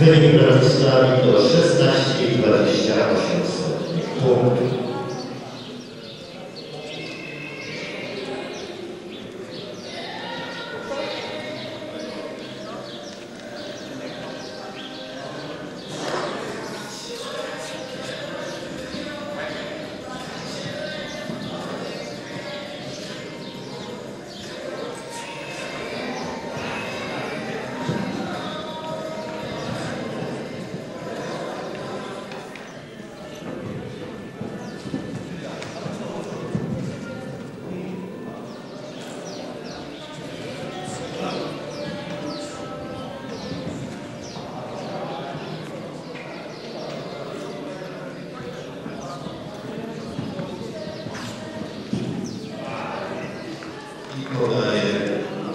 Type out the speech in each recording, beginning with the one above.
Wynik przedstawi to 16,28 podaje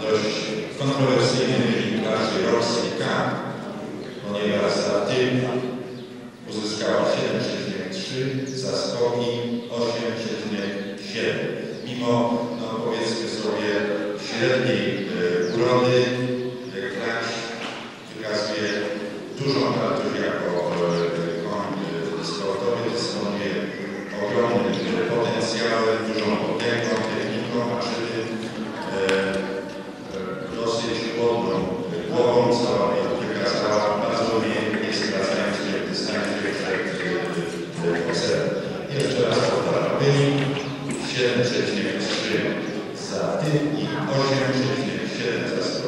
dość kontrowersyjny wynik klasy Rosji K, ponieważ za tym uzyskała 7,3, za skoki 8,7. Mimo, no powiedzmy sobie, średniej e, urody, klacz wykazuje dużą wartość dosyć głodną głową cała polityka, cała bardzo umiejętnie skracając dystansie PESEL. Jeszcze raz powtarzam, wynik 7,3 za tym i 8,7 za